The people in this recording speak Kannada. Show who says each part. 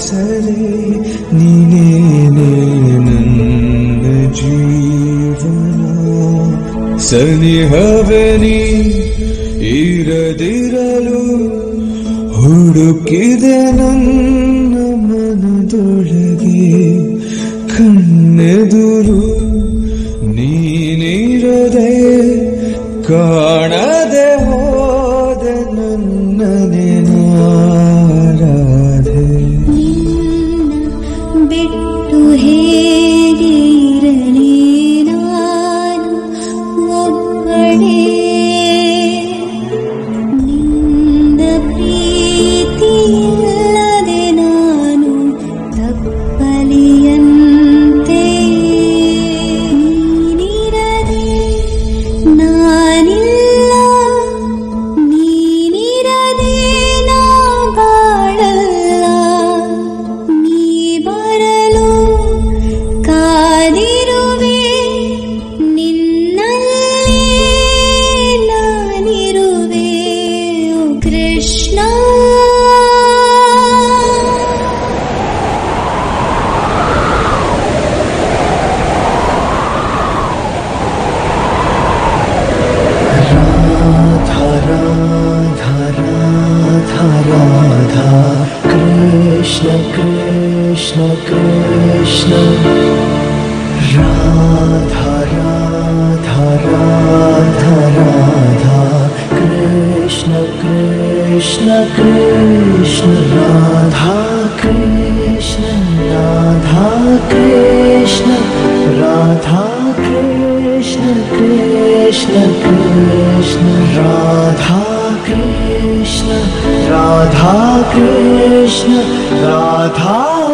Speaker 1: ಆಸರೆ ನೀನೇ ನನ್ನ ಜೀವನ? ಸನಿಹವನಿ ಇರದಿರಲು ಹುಡುಕಿದೆ ನನ್ನ ಮನದೊಳಗೆ ಕಣ್ಣೆದುರು. ನೀನಿರದೆ ಕಾಣದೆ ಹೋದ
Speaker 2: ನನ್ನ
Speaker 1: ನಾರಾಧೆ. हे कृष्ण। राधा राधा राधा राधा कृष्ण कृष्ण राधा कृष्ण राधा कृष्ण। राधा कृष्ण कृष्ण कृष्ण। राधा कृष्ण राधा कृष्ण। राधा